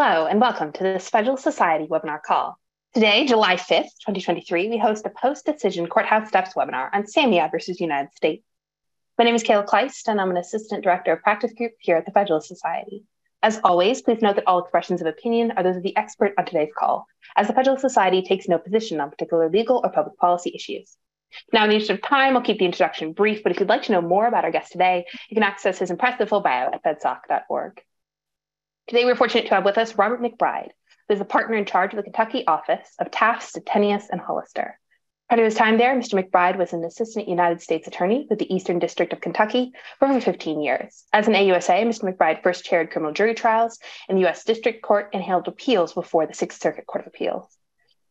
Hello, and welcome to this Federalist Society webinar call. Today, July 5th, 2023, we host a post-decision courthouse steps webinar on Samia versus United States. My name is Kayla Kleist, and I'm an Assistant Director of Practice Group here at the Federalist Society. As always, please note that all expressions of opinion are those of the expert on today's call, as the Federalist Society takes no position on particular legal or public policy issues. Now, in the interest of time, I'll keep the introduction brief, but if you'd like to know more about our guest today, you can access his impressive full bio at fedsoc.org. Today, we're fortunate to have with us Robert McBride, who is a partner in charge of the Kentucky office of Taft, Stettinius, and Hollister. Prior to his time there, Mr. McBride was an assistant United States attorney with the Eastern District of Kentucky for over 15 years. As an AUSA, Mr. McBride first chaired criminal jury trials in the U.S. District Court and held appeals before the Sixth Circuit Court of Appeals.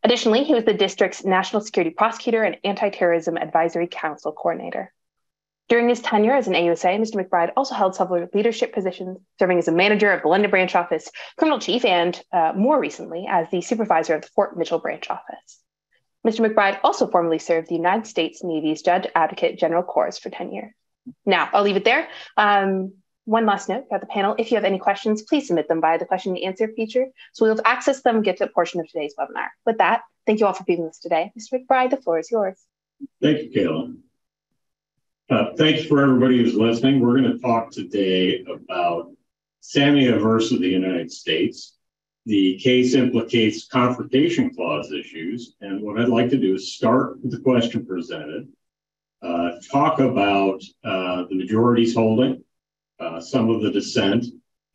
Additionally, he was the district's national security prosecutor and anti terrorism advisory council coordinator. During his tenure as an AUSA, Mr. McBride also held several leadership positions, serving as a manager of the London branch office, criminal chief, and uh, more recently as the supervisor of the Fort Mitchell branch office. Mr. McBride also formerly served the United States Navy's Judge Advocate General Corps for 10 years. Now, I'll leave it there. Um, one last note about the panel. If you have any questions, please submit them via the question and answer feature so we'll access them and get to a portion of today's webinar. With that, thank you all for being with us today. Mr. McBride, the floor is yours. Thank you, Kayla. Uh, thanks for everybody who's listening. We're going to talk today about Samia versus the United States. The case implicates confrontation clause issues. And what I'd like to do is start with the question presented, uh, talk about uh, the majority's holding, uh, some of the dissent,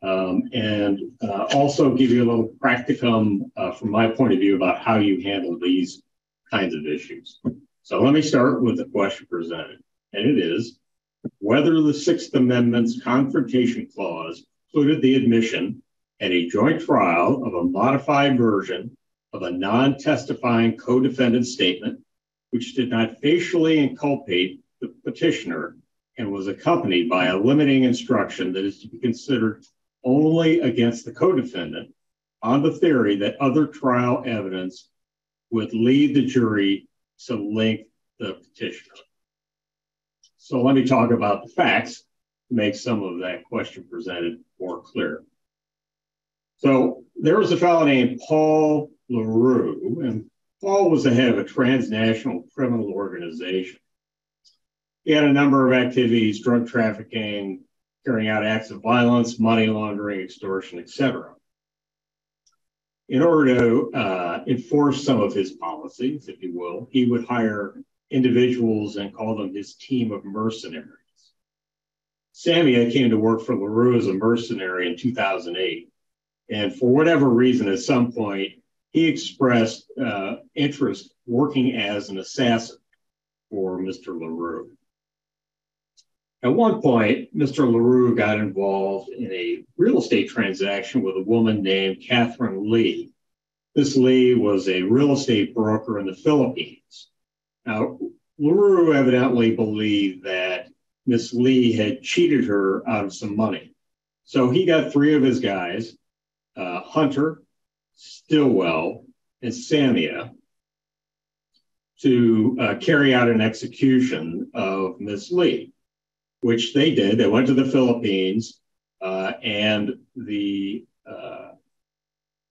um, and uh, also give you a little practicum uh, from my point of view about how you handle these kinds of issues. So let me start with the question presented and it is whether the Sixth Amendment's confrontation clause included the admission and a joint trial of a modified version of a non testifying co defendant statement, which did not facially inculpate the petitioner and was accompanied by a limiting instruction that is to be considered only against the co defendant on the theory that other trial evidence would lead the jury to link the petitioner. So let me talk about the facts to make some of that question presented more clear. So there was a fellow named Paul Le Roux, and Paul was the head of a transnational criminal organization. He had a number of activities, drug trafficking, carrying out acts of violence, money laundering, extortion, etc. In order to uh, enforce some of his policies, if you will, he would hire individuals and call them his team of mercenaries. Samia came to work for Le Roux as a mercenary in 2008. And for whatever reason, at some point, he expressed uh, interest working as an assassin for Mr. Le Roux. At one point, Mr. Le Roux got involved in a real estate transaction with a woman named Catherine Lee. This Lee was a real estate broker in the Philippines. Now, Le Roux evidently believed that Miss Lee had cheated her out of some money. So he got three of his guys, uh, Hunter, Stillwell, and Samia, to uh, carry out an execution of Miss Lee, which they did. They went to the Philippines uh, and the uh,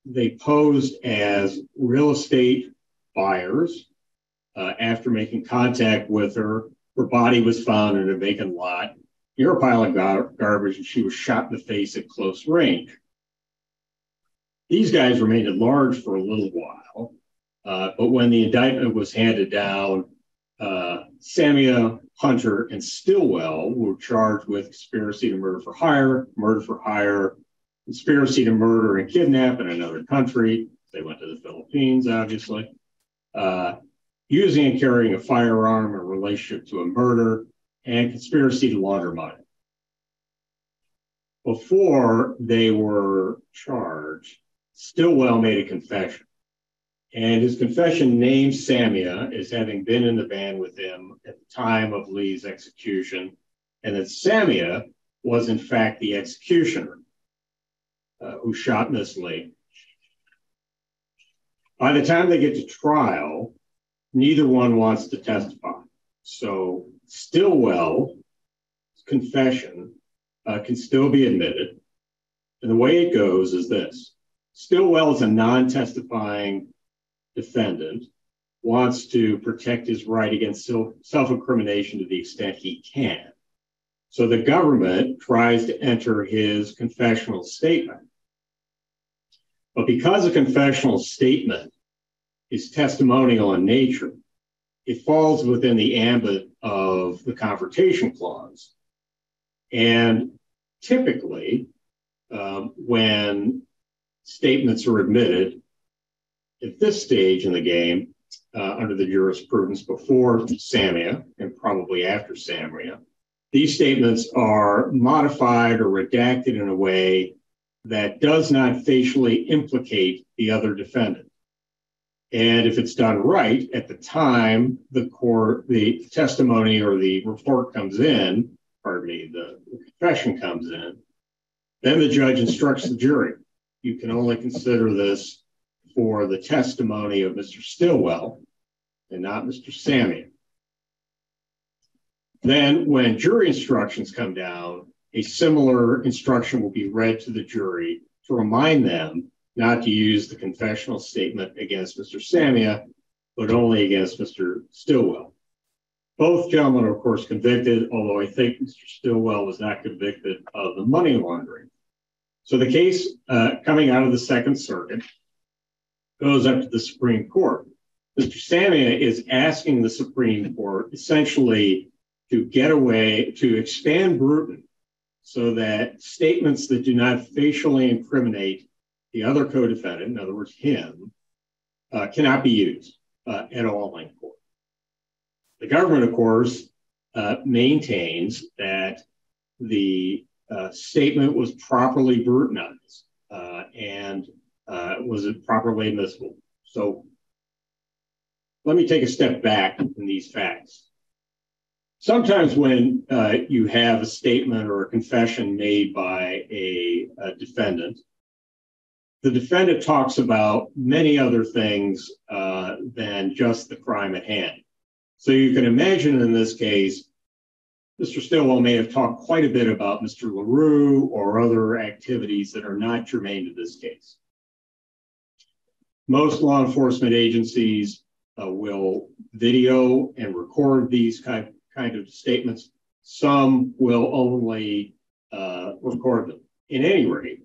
they posed as real estate buyers uh, after making contact with her. Her body was found in a vacant lot near a pile of gar- garbage, and she was shot in the face at close range. These guys remained at large for a little while, uh, but when the indictment was handed down, uh, Samia, Hunter, and Stillwell were charged with conspiracy to murder for hire, murder for hire, conspiracy to murder and kidnap in another country. They went to the Philippines, obviously. Uh, using and carrying a firearm in relationship to a murder, and conspiracy to launder money. Before they were charged, Stillwell made a confession. And his confession named Samia as having been in the van with him at the time of Lee's execution, and that Samia was, in fact, the executioner uh, who shot Miss Lee. By the time they get to trial, neither one wants to testify. So Stillwell's confession uh, can still be admitted. And the way it goes is this Stillwell is a non testifying defendant, wants to protect his right against self incrimination to the extent he can. So the government tries to enter his confessional statement. But because a confessional statement is testimonial in nature, it falls within the ambit of the confrontation clause. And typically, um, when statements are admitted at this stage in the game, uh, under the jurisprudence before Samia and probably after Samia, these statements are modified or redacted in a way that does not facially implicate the other defendant. And if it's done right at the time the court, the testimony or the report comes in, pardon me, the, confession comes in, then the judge instructs the jury. You can only consider this for the testimony of Mr. Stillwell and not Mr. Samia. Then, when jury instructions come down, a similar instruction will be read to the jury to remind them not to use the confessional statement against Mr. Samia, but only against Mr. Stillwell. Both gentlemen are, of course, convicted, although I think Mr. Stillwell was not convicted of the money laundering. So the case uh, coming out of the Second Circuit goes up to the Supreme Court. Mr. Samia is asking the Supreme Court essentially to get away, to expand Bruton so that statements that do not facially incriminate the other co-defendant, in other words, him, uh, cannot be used uh, at all in court. The government, of course, uh, maintains that the uh, statement was properly Brutonized uh, and uh, was properly admissible. So let me take a step back in these facts. Sometimes when you have a statement or a confession made by a, a defendant, the defendant talks about many other things uh, than just the crime at hand. So you can imagine in this case, Mr. Stillwell may have talked quite a bit about Mr. Le Roux or other activities that are not germane to this case. Most law enforcement agencies uh, will video and record these kind, kind of statements. Some will only uh, record them. In any rate,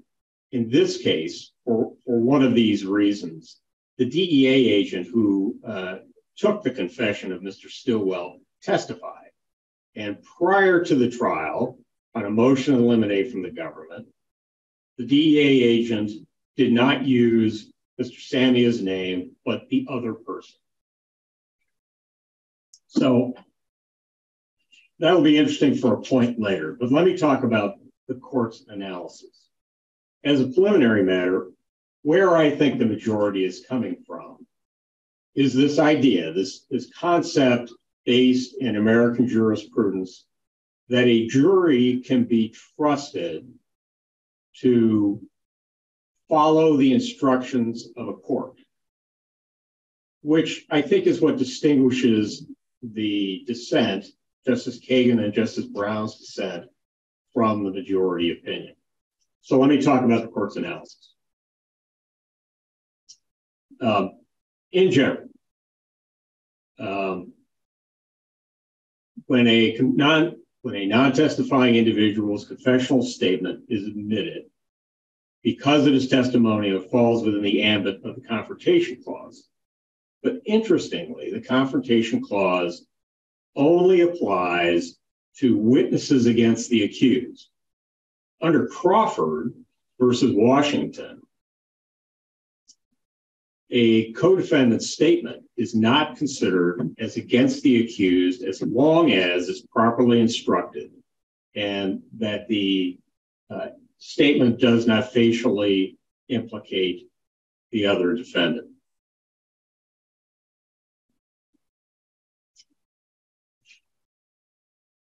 in this case, for, for one of these reasons, the DEA agent who uh, took the confession of Mr. Stillwell testified. And prior to the trial, on a motion to eliminate from the government, the DEA agent did not use Mr. Samia's name, but the other person. So that'll be interesting for a point later, but let me talk about the court's analysis as a preliminary matter, where I think the majority is coming from is this idea, this, this concept based in American jurisprudence that a jury can be trusted to follow the instructions of a court, which I think is what distinguishes the dissent, Justice Kagan and Justice Brown's dissent, from the majority opinion. So let me talk about the court's analysis. Um, in general, um, when a non when a non-testifying individual's confessional statement is admitted because it is testimonial it falls within the ambit of the confrontation clause. But interestingly, the confrontation clause only applies to witnesses against the accused under Crawford versus Washington, a co-defendant's statement is not considered as against the accused as long as it's properly instructed and that the uh, statement does not facially implicate the other defendant.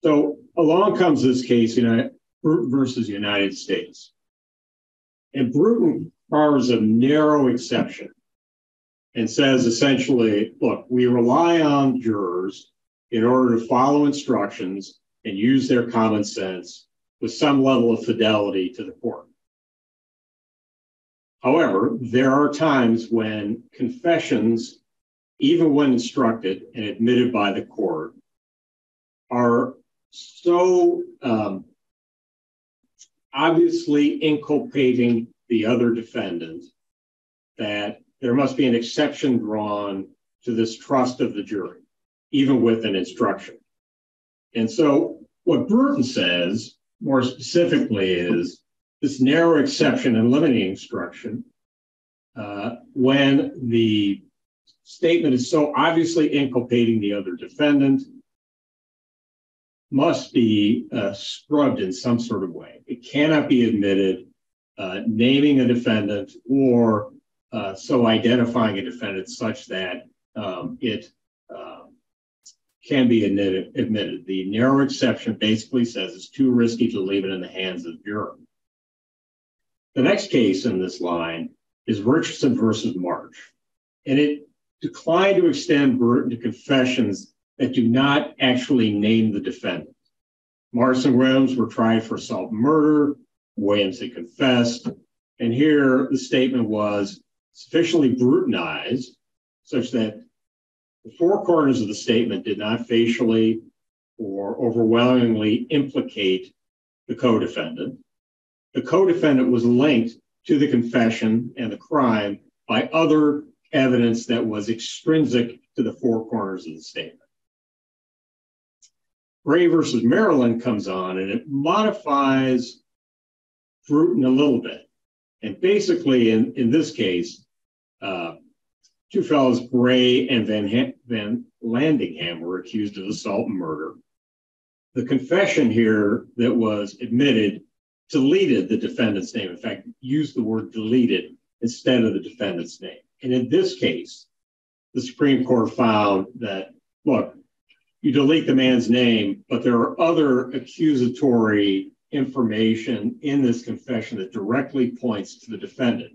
So along comes this case, you know, Bruton versus United States. And Bruton carves a narrow exception and says essentially, look, we rely on jurors in order to follow instructions and use their common sense with some level of fidelity to the court. However, there are times when confessions, even when instructed and admitted by the court, are so um, obviously inculpating the other defendant that there must be an exception drawn to this trust of the jury, even with an instruction. And so, what Bruton says more specifically is this narrow exception and limiting instruction uh, when the statement is so obviously inculpating the other defendant must be uh, scrubbed in some sort of way. It cannot be admitted uh, naming a defendant or uh, so identifying a defendant such that um, it um, can be admitted, admitted. The narrow exception basically says it's too risky to leave it in the hands of the juror. The next case in this line is Richardson versus Marsh, and it declined to extend Bruton to confessions that do not actually name the defendant. Marsh and Williams were tried for assault and murder. Williams had confessed. And here the statement was sufficiently Brutonized such that the four corners of the statement did not facially or overwhelmingly implicate the co defendant. The co defendant was linked to the confession and the crime by other evidence that was extrinsic to the four corners of the statement. Gray versus Maryland comes on and it modifies Bruton a little bit. And basically, in, in this case, uh, two fellows, Gray and Van, Van Landingham, were accused of assault and murder. The confession here that was admitted deleted the defendant's name. In fact, used the word deleted instead of the defendant's name. And in this case, the Supreme Court found that, look, you delete the man's name, but there are other accusatory information in this confession that directly points to the defendant.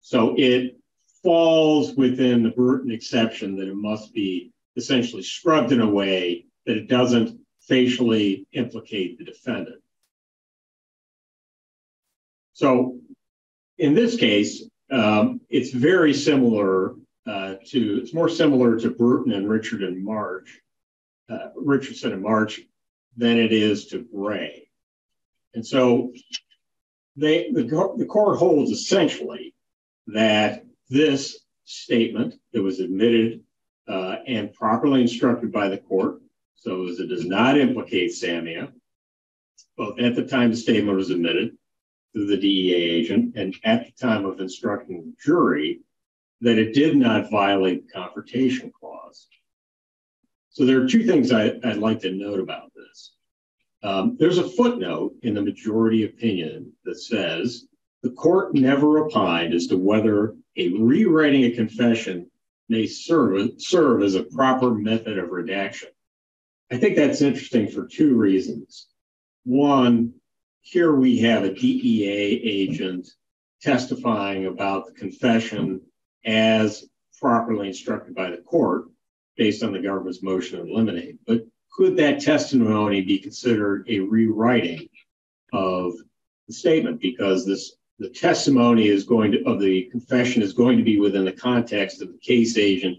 So it falls within the Bruton exception that it must be essentially scrubbed in a way that it doesn't facially implicate the defendant. So in this case, um, it's very similar uh, to, it's more similar to Bruton and Richard and Marsh, uh, Richardson and Marsh than it is to Gray. And so they, the, the court holds essentially that this statement that was admitted uh, and properly instructed by the court, so as it does not implicate Samia, both at the time the statement was admitted to the DEA agent and at the time of instructing the jury, that it did not violate the confrontation clause. So there are two things I, would like to note about this. Um, there's a footnote in the majority opinion that says the court never opined as to whether a rewriting a confession may serve, serve as a proper method of redaction. I think that's interesting for two reasons. One, here we have a DEA agent testifying about the confession as properly instructed by the court based on the government's motion to eliminate. But could that testimony be considered a rewriting of the statement? Because this the testimony is going to of the confession is going to be within the context of the case agent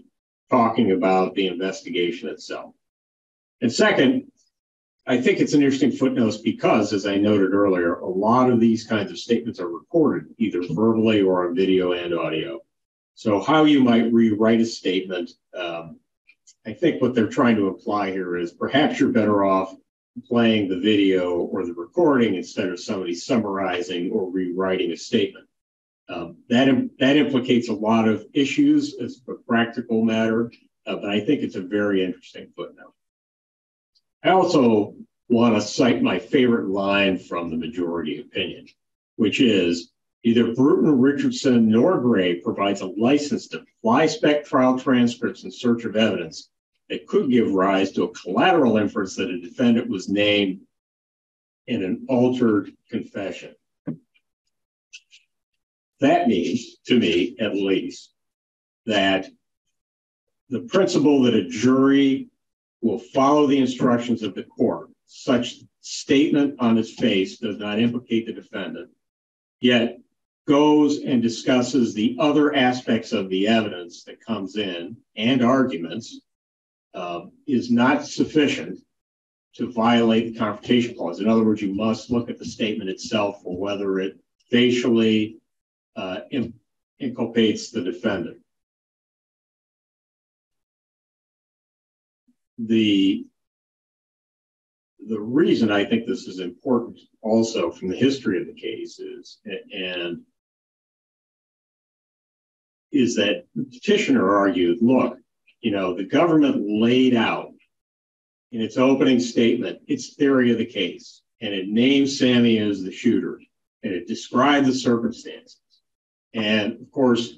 talking about the investigation itself. And second, I think it's an interesting footnote because, as I noted earlier, a lot of these kinds of statements are recorded either verbally or on video and audio. So, how you might rewrite a statement, um, I think what they're trying to imply here is perhaps you're better off playing the video or the recording instead of somebody summarizing or rewriting a statement. Um, that, that implicates a lot of issues as a practical matter, uh, but I think it's a very interesting footnote. I also want to cite my favorite line from the majority opinion, which is either Bruton, Richardson, nor Gray provides a license to fly speck trial transcripts in search of evidence that could give rise to a collateral inference that a defendant was named in an altered confession. That means, to me at least, that the principle that a jury will follow the instructions of the court, such statement on its face does not implicate the defendant, yet goes and discusses the other aspects of the evidence that comes in and arguments uh, is not sufficient to violate the confrontation clause. In other words, you must look at the statement itself for whether it facially uh, inculpates the defendant. The the reason I think this is important also from the history of the case is, and is that the petitioner argued, look, you know, the government laid out in its opening statement its theory of the case, and it named Samia as the shooter, and it described the circumstances. And of course,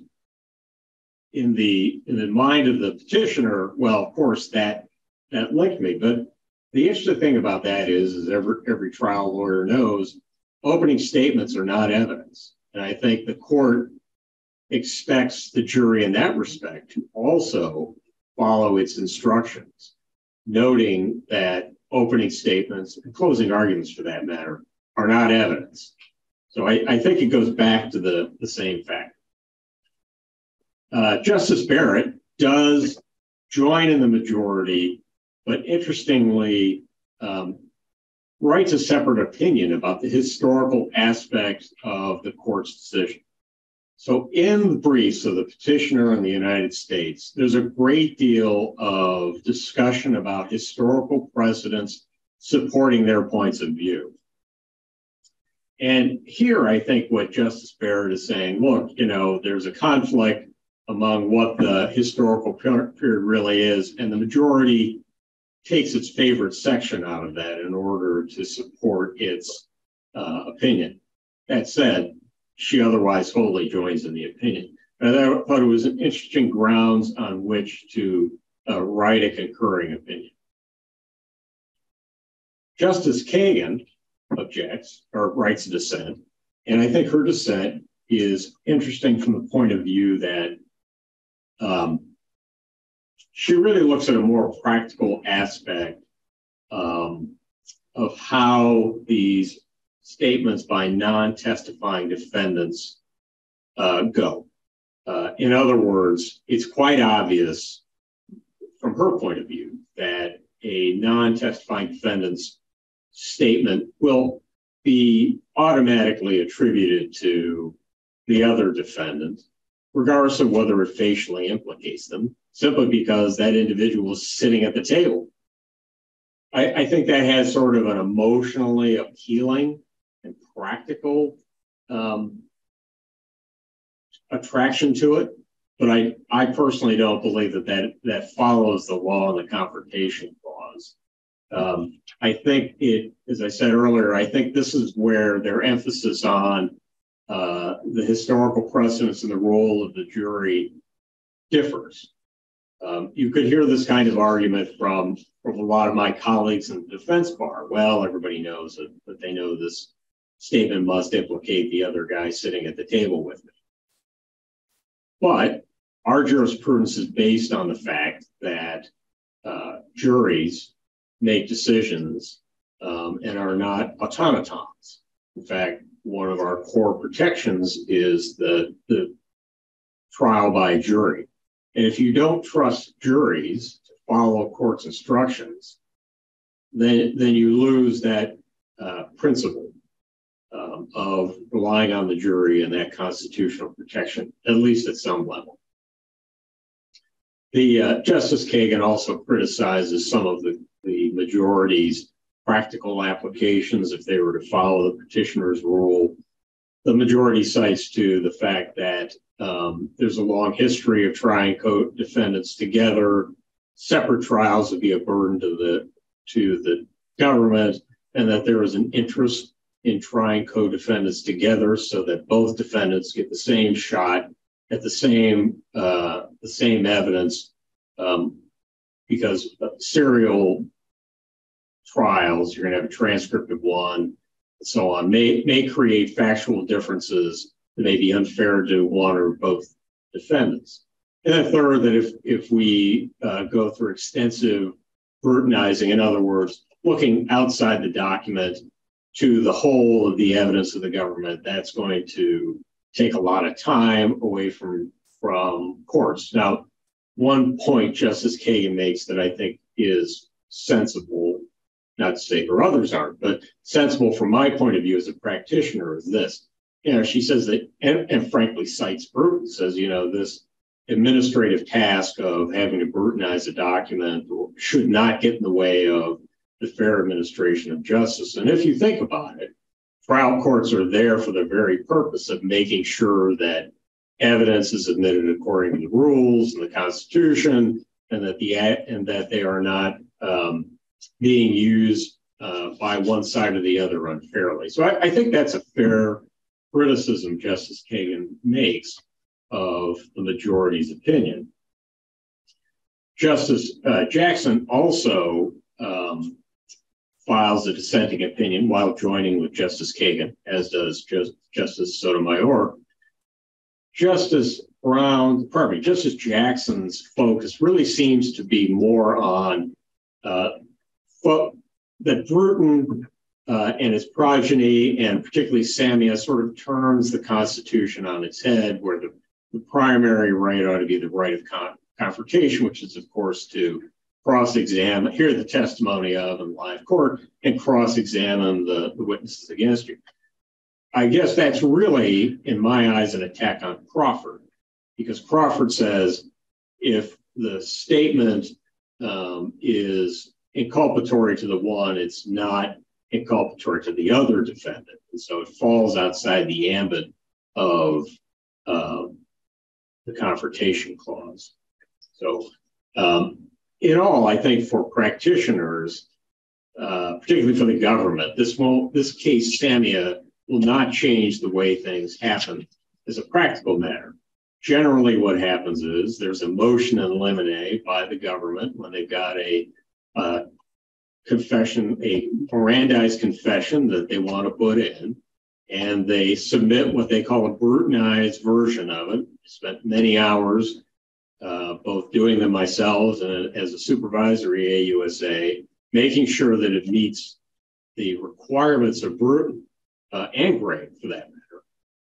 in the in the mind of the petitioner, well, of course that that linked me. But the interesting thing about that is, is every every trial lawyer knows, opening statements are not evidence, and I think the court expects the jury in that respect to also follow its instructions, noting that opening statements and closing arguments, for that matter, are not evidence. So I, think it goes back to the, the same fact. Uh, Justice Barrett does join in the majority, but interestingly, um, writes a separate opinion about the historical aspects of the court's decision. So, in the briefs of the petitioner in the United States, there's a great deal of discussion about historical precedents supporting their points of view. And here, I think what Justice Barrett is saying look, you know, there's a conflict among what the historical period really is, and the majority takes its favorite section out of that in order to support its uh, opinion. That said, she otherwise wholly joins in the opinion. And I thought it was an interesting grounds on which to uh, write a concurring opinion. Justice Kagan objects or writes a dissent, and I think her dissent is interesting from the point of view that um, she really looks at a more practical aspect um, of how these statements by non-testifying defendants uh, go. Uh, in other words, it's quite obvious from her point of view that a non-testifying defendant's statement will be automatically attributed to the other defendant, regardless of whether it facially implicates them, simply because that individual is sitting at the table. I, think that has sort of an emotionally appealing practical um, attraction to it. But I, I personally don't believe that, that that follows the law and the confrontation clause. Um, I think it, as I said earlier, I think this is where their emphasis on uh, the historical precedents and the role of the jury differs. Um, you could hear this kind of argument from, from a lot of my colleagues in the defense bar. Well, everybody knows that, that they know this statement must implicate the other guy sitting at the table with me. But our jurisprudence is based on the fact that uh, juries make decisions um, and are not automatons. In fact, one of our core protections is the, the trial by jury. And if you don't trust juries to follow court's instructions, then, then you lose that uh, principle of relying on the jury and that constitutional protection, at least at some level. The uh, Justice Kagan also criticizes some of the, the majority's practical applications if they were to follow the petitioner's rule. The majority cites to the fact that um, there's a long history of trying co-defendants together. Separate trials would be a burden to the to the government, and that there is an interest in trying co-defendants together so that both defendants get the same shot at the same uh, the same evidence um, because serial trials you're going to have a transcript of one and so on may may create factual differences that may be unfair to one or both defendants. And then third that if if we uh, go through extensive Brutonizing in other words looking outside the document to the whole of the evidence of the government, that's going to take a lot of time away from from courts. Now, one point Justice Kagan makes that I think is sensible, not to say her others aren't, but sensible from my point of view as a practitioner is this. You know, she says that, and, and frankly cites Bruton, says, you know, this administrative task of having to Brutonize a document should not get in the way of the fair administration of justice. And if you think about it, trial courts are there for the very purpose of making sure that evidence is admitted according to the rules and the Constitution, and that the and that they are not um, being used uh, by one side or the other unfairly. So I, I think that's a fair criticism Justice Kagan makes of the majority's opinion. Justice uh, Jackson also um, files a dissenting opinion while joining with Justice Kagan, as does Just, Justice Sotomayor. Justice Brown, pardon me, Justice Jackson's focus really seems to be more on uh, that Bruton uh, and his progeny, and particularly Samia, sort of turns the Constitution on its head, where the, the primary right ought to be the right of con- confrontation, which is, of course, to cross-examine, hear the testimony of in live court, and cross-examine the, the witnesses against you. I guess that's really, in my eyes, an attack on Crawford, because Crawford says if the statement um, is inculpatory to the one, it's not inculpatory to the other defendant. And so it falls outside the ambit of um, the confrontation clause. So, um, in all, I think for practitioners, uh, particularly for the government, this will this case Samia will not change the way things happen as a practical matter. Generally, what happens is there's a motion in limine by the government when they've got a uh, confession, a Mirandized confession that they want to put in, and they submit what they call a Brutonized version of it. Spent many hours uh, both doing them myself and as a supervisory AUSA, making sure that it meets the requirements of Bruton uh, and Gray for that matter.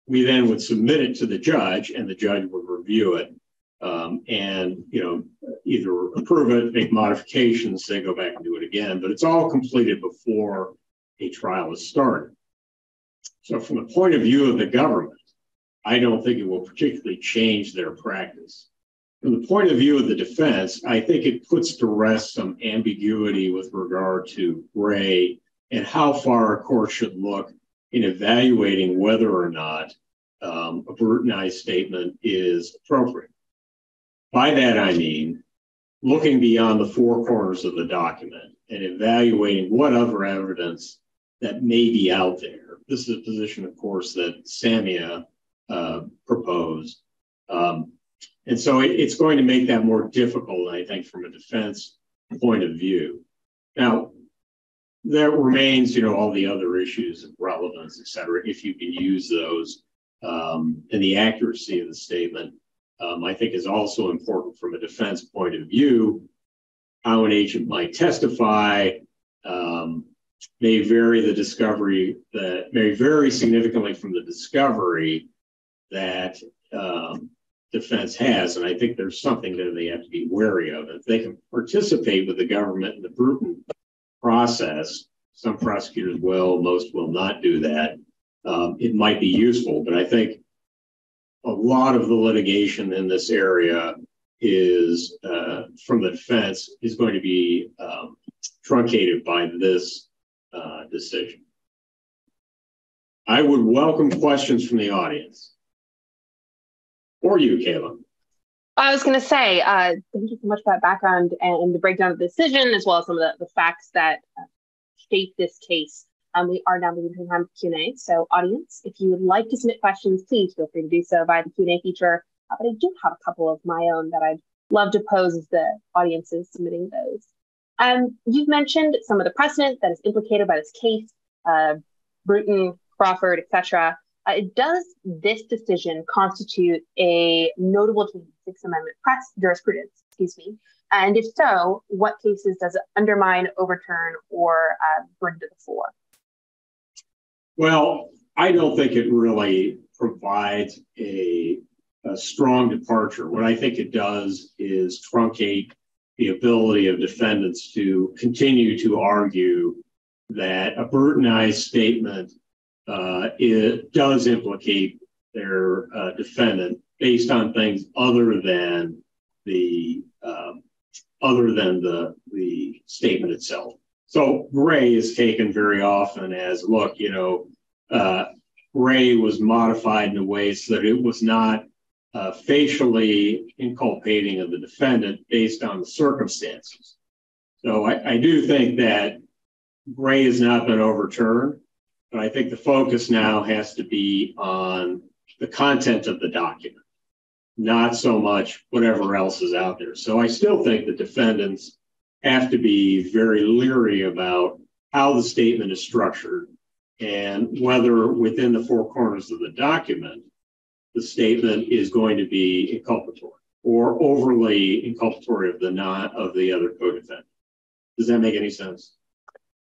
We then would submit it to the judge, and the judge would review it um, and you know either approve it, make modifications, say go back and do it again. But it's all completed before a trial is started. So from the point of view of the government, I don't think it will particularly change their practice. From the point of view of the defense, I think it puts to rest some ambiguity with regard to Gray and how far a court should look in evaluating whether or not um, a Brutonized statement is appropriate. By that, I mean looking beyond the four corners of the document and evaluating what other evidence that may be out there. This is a position, of course, that Samia uh, proposed. Um, and so it, it's going to make that more difficult, I think, from a defense point of view. Now, there remains, you know, all the other issues of relevance, et cetera, if you can use those um, and the accuracy of the statement, um, I think is also important from a defense point of view. How an agent might testify um, may vary the discovery that may vary significantly from the discovery that um, defense has. And I think there's something that they have to be wary of. If they can participate with the government in the Bruton process, some prosecutors will, most will not do that. Um, it might be useful, but I think a lot of the litigation in this area is uh, from the defense is going to be um, truncated by this uh, decision. I would welcome questions from the audience. Or you, Kayla. I was going to say, uh, thank you so much for that background and the breakdown of the decision, as well as some of the, the facts that uh, shape this case. Um, we are now moving to time for Q&A. So audience, if you would like to submit questions, please feel free to do so via the Q&A feature. Uh, but I do have a couple of my own that I'd love to pose as the audience is submitting those. Um, you've mentioned some of the precedent that is implicated by this case, uh, Bruton, Crawford, etc. Uh, does this decision constitute a notable change in Sixth Amendment press jurisprudence? Excuse me. And if so, what cases does it undermine, overturn, or uh, bring to the fore? Well, I don't think it really provides a, a strong departure. What I think it does is truncate the ability of defendants to continue to argue that a Brutonized statement uh, it does implicate their uh, defendant based on things other than the um, other than the the statement itself. So Gray is taken very often as look, you know, uh, Gray was modified in a way so that it was not uh, facially inculpating of the defendant based on the circumstances. So I, I do think that Gray has not been overturned, but I think the focus now has to be on the content of the document, not so much whatever else is out there. So I still think the defendants have to be very leery about how the statement is structured and whether within the four corners of the document, the statement is going to be inculpatory or overly inculpatory of the not of the other co-defendant. Does that make any sense?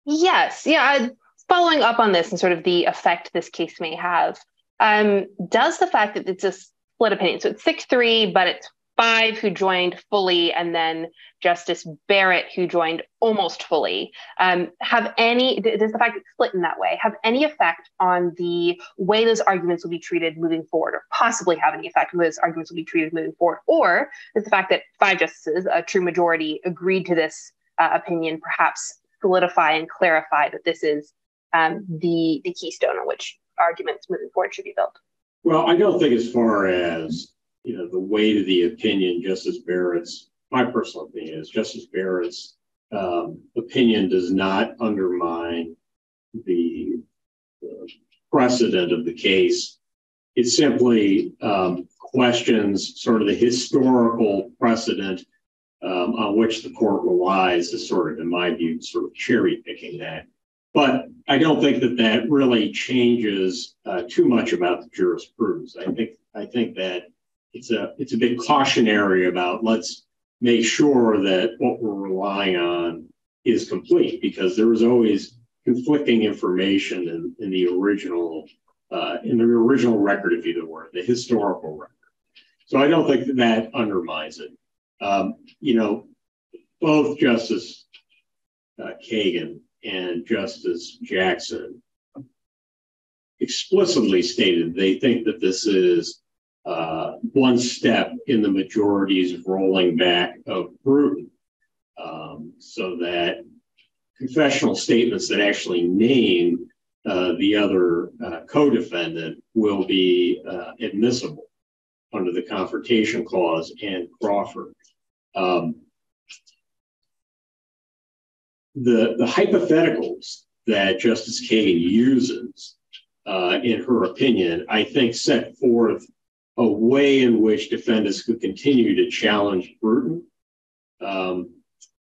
Yes. Yeah. Following up on this and sort of the effect this case may have, um, does the fact that it's a split opinion, so it's 6 3, but it's five who joined fully, and then Justice Barrett who joined almost fully, um, have any, does the fact it's split in that way have any effect on the way those arguments will be treated moving forward, or possibly have any effect on those arguments will be treated moving forward? Or does the fact that five justices, a true majority, agreed to this uh, opinion perhaps solidify and clarify that this is um, the the keystone on which arguments moving forward should be built. Well, I don't think as far as you know the weight of the opinion, Justice Barrett's my personal opinion is Justice Barrett's um, opinion does not undermine the, the, precedent of the case. It simply um, questions sort of the historical precedent um, on which the court relies is sort of, in my view, sort of cherry picking that. But I don't think that that really changes uh, too much about the jurisprudence. I think I think that it's a it's a bit cautionary about let's make sure that what we're relying on is complete because there was always conflicting information in, in the original uh, in the original record, if you were the historical record. So I don't think that, that undermines it. Um, you know, both Justice uh, Kagan and Justice Jackson explicitly stated they think that this is uh, one step in the majority's rolling back of Bruton, um, so that confessional statements that actually name uh, the other uh, co-defendant will be uh, admissible under the Confrontation Clause and Crawford. Um, the, the hypotheticals that Justice Kagan uses uh, in her opinion, I think set forth a way in which defendants could continue to challenge Bruton. Um,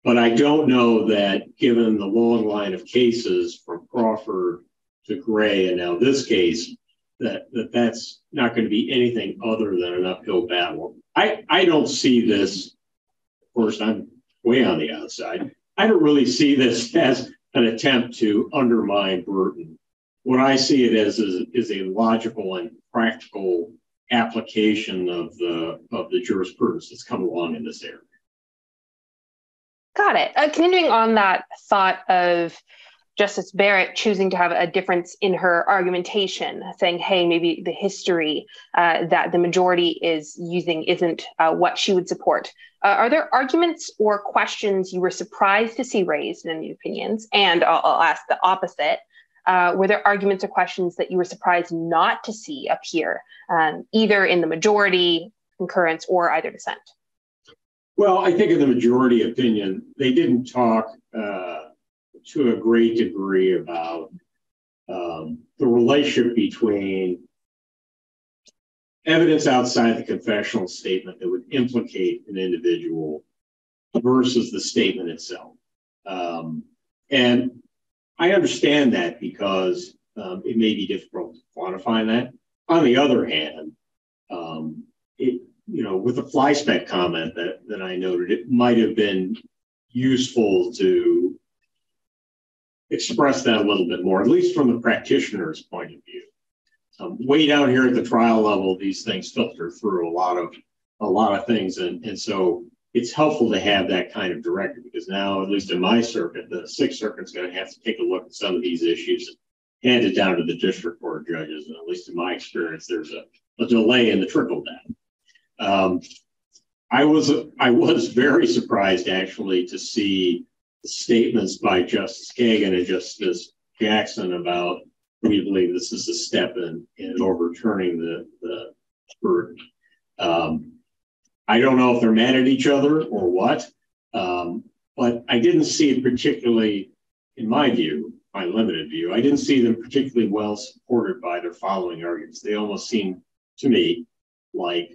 but I don't know that given the long line of cases from Crawford to Gray and now this case, that, that that's not going to be anything other than an uphill battle. I, I don't see this, of course, I'm way on the outside. I don't really see this as an attempt to undermine Bruton. What I see it as is, is a logical and practical application of the of the jurisprudence that's come along in this area. Got it. Uh, continuing on that thought of Justice Barrett choosing to have a difference in her argumentation, saying, hey, maybe the history uh, that the majority is using isn't uh, what she would support. Uh, are there arguments or questions you were surprised to see raised in the opinions? And I'll, I'll ask the opposite. Uh, were there arguments or questions that you were surprised not to see appear, um, either in the majority concurrence or either dissent? Well, I think in the majority opinion, they didn't talk uh, to a great degree about um, the relationship between evidence outside the confessional statement that would implicate an individual versus the statement itself. Um, and I understand that because um, it may be difficult to quantify that. On the other hand, um, it, you know, with the fly speck comment that, that I noted, it might have been useful to express that a little bit more, at least from the practitioner's point of view. um, way down here at the trial level, these things filter through a lot of a lot of things, and and so it's helpful to have that kind of director because now, at least in my circuit, the Sixth Circuit's going to have to take a look at some of these issues and hand it down to the district court judges. And at least in my experience, there's a, a delay in the trickle down. Um, I was I was very surprised actually to see statements by Justice Kagan and Justice Jackson about we believe this is a step in in overturning the the verdict. Um, I don't know if they're mad at each other or what, um, but I didn't see it particularly, in my view, my limited view, I didn't see them particularly well supported by their following arguments. They almost seemed to me like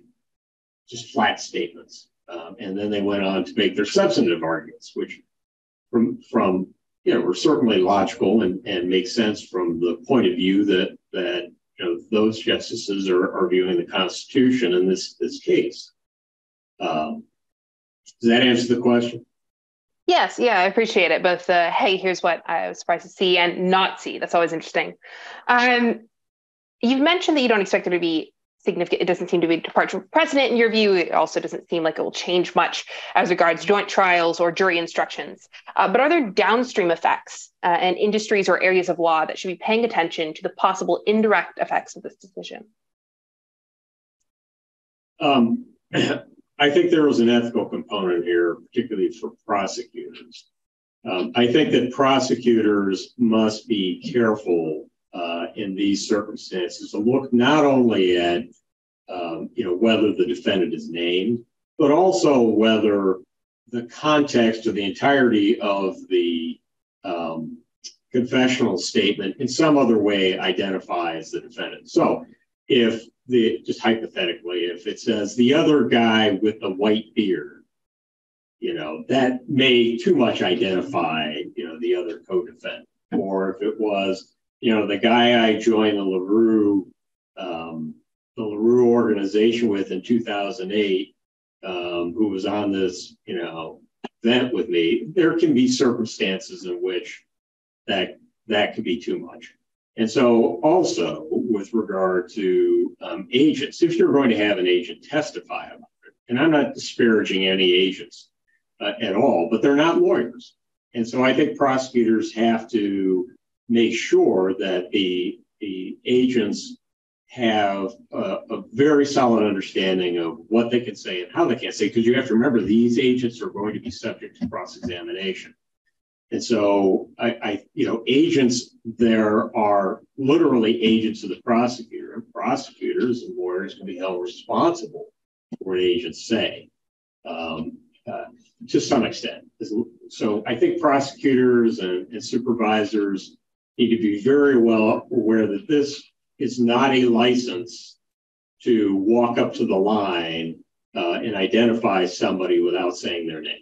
just flat statements. Um, and then they went on to make their substantive arguments, which from from you know were certainly logical and, and make sense from the point of view that that you know those justices are, are viewing the Constitution in this this case. Um, does that answer the question? Yes, yeah, I appreciate it. Both the hey, here's what I was surprised to see, and not see. That's always interesting. Um, you've mentioned that you don't expect there to be significant. It doesn't seem to be a departure from precedent in your view. It also doesn't seem like it will change much as regards joint trials or jury instructions. Uh, but are there downstream effects uh, and industries or areas of law that should be paying attention to the possible indirect effects of this decision? Um, I think there was an ethical component here, particularly for prosecutors. Um, I think that prosecutors must be careful uh, in these circumstances to look not only at um, you know whether the defendant is named, but also whether the context or the entirety of the um, confessional statement in some other way identifies the defendant. So if the just hypothetically, if it says the other guy with the white beard, you know, that may too much identify, you know, the other co-defendant. Or if it was, you know, the guy I joined the Le Roux, um, the Le Roux organization with in 2008, um, who was on this, you know, event with me, there can be circumstances in which that that could be too much. And so, also with regard to um, agents, if you're going to have an agent testify about it, and I'm not disparaging any agents uh, at all, but they're not lawyers. And so, I think prosecutors have to make sure that the, the agents have a, a, very solid understanding of what they can say and how they can say, because you have to remember these agents are going to be subject to cross examination. And so I, I, you know, agents there are literally agents of the prosecutor, and prosecutors and lawyers can be held responsible for what agents say um, uh, to some extent. So I think prosecutors and, and supervisors need to be very well aware that this is not a license to walk up to the line uh, and identify somebody without saying their name.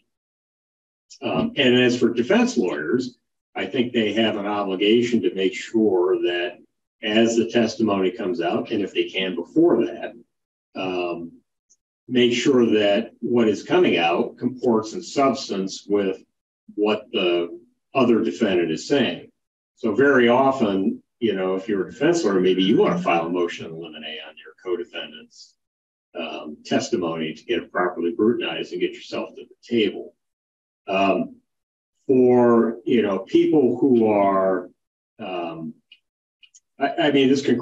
Um, and as for defense lawyers, I think they have an obligation to make sure that as the testimony comes out, and if they can before that, um, make sure that what is coming out comports in substance with what the other defendant is saying. So very often, you know, if you're a defense lawyer, maybe you want to file a motion in limine on your co-defendant's um, testimony to get it properly scrutinized and get yourself to the table. Um, for you know people who are um, I, I, mean this can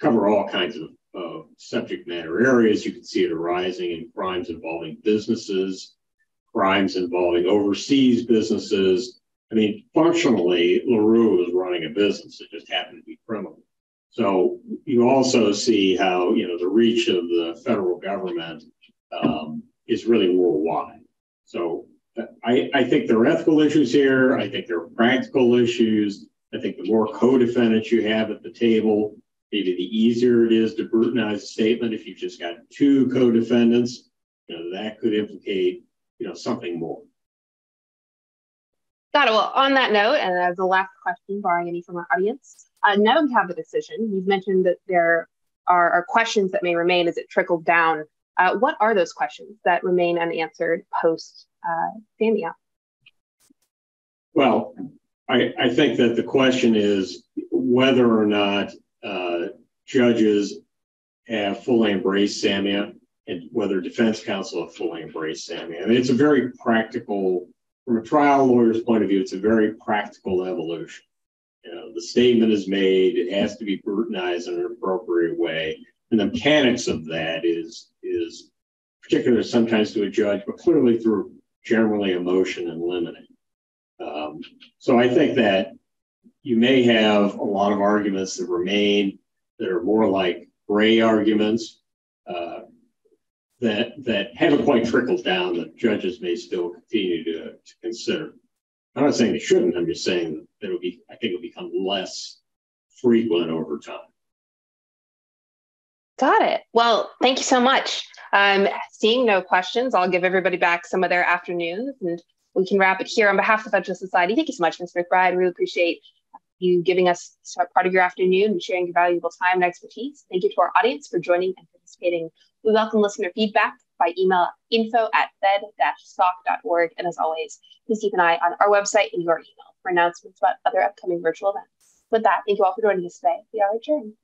cover all kinds of uh, subject matter areas. You can see it arising in crimes involving businesses crimes involving overseas businesses i mean functionally Le Roux is running a business it just happened to be criminal so you also see how you know the reach of the federal government um, is really worldwide so I, I think there are ethical issues here. I think there are practical issues. I think the more co-defendants you have at the table, maybe the easier it is to Brutonize a statement. If you've just got two co-defendants, you know, that could implicate, you know, something more. Got it. Well, on that note, and as the last question, barring any from our audience, uh, now we have the decision, you've mentioned that there are, are questions that may remain as it trickles down. Uh, what are those questions that remain unanswered post uh, Samia? Well, I, I, think that the question is whether or not uh, judges have fully embraced SAMIA and whether defense counsel have fully embraced SAMIA. I mean, it's a very practical, from a trial lawyer's point of view, it's a very practical evolution. You know, the statement is made, it has to be scrutinized in an appropriate way. And the mechanics of that is, is particular sometimes to a judge, but clearly through generally emotion and limiting. Um, so I think that you may have a lot of arguments that remain that are more like Gray arguments uh, that that haven't quite trickled down that judges may still continue to, to consider. I'm not saying they shouldn't. I'm just saying that it'll be. I think it'll become less frequent over time. Got it. Well, thank you so much. Um, seeing no questions, I'll give everybody back some of their afternoons and we can wrap it here. On behalf of the Federalist Society, thank you so much, Mr. McBride. We really appreciate you giving us part of your afternoon and sharing your valuable time and expertise. Thank you to our audience for joining and participating. We welcome listener feedback by email info at fed-soc.org. And as always, please keep an eye on our website and your email for announcements about other upcoming virtual events. With that, thank you all for joining us today. We are adjourned.